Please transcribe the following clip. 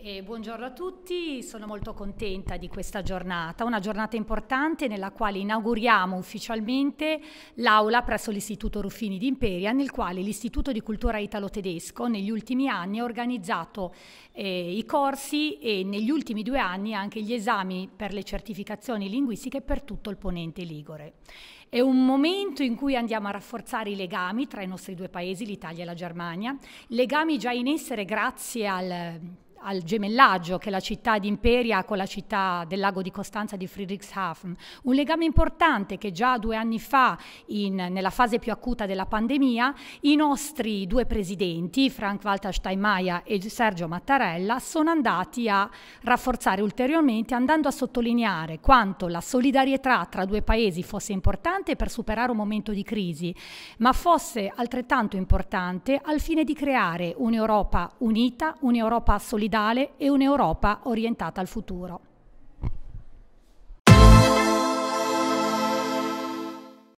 E buongiorno a tutti, sono molto contenta di questa giornata, una giornata importante nella quale inauguriamo ufficialmente l'aula presso l'Istituto Ruffini di Imperia, nel quale l'Istituto di Cultura Italo-Tedesco negli ultimi anni ha organizzato eh, i corsi e negli ultimi due anni anche gli esami per le certificazioni linguistiche per tutto il ponente Ligure. È un momento in cui andiamo a rafforzare i legami tra i nostri due paesi, l'Italia e la Germania, legami già in essere grazie al al gemellaggio che la città di Imperia con la città del lago di Costanza di Friedrichshafen, un legame importante che già due anni fa, in, nella fase più acuta della pandemia, i nostri due presidenti, Frank-Walter Steinmeier e Sergio Mattarella, sono andati a rafforzare ulteriormente, andando a sottolineare quanto la solidarietà tra due paesi fosse importante per superare un momento di crisi, ma fosse altrettanto importante al fine di creare un'Europa unita, un'Europa solidale solidale e un'Europa orientata al futuro.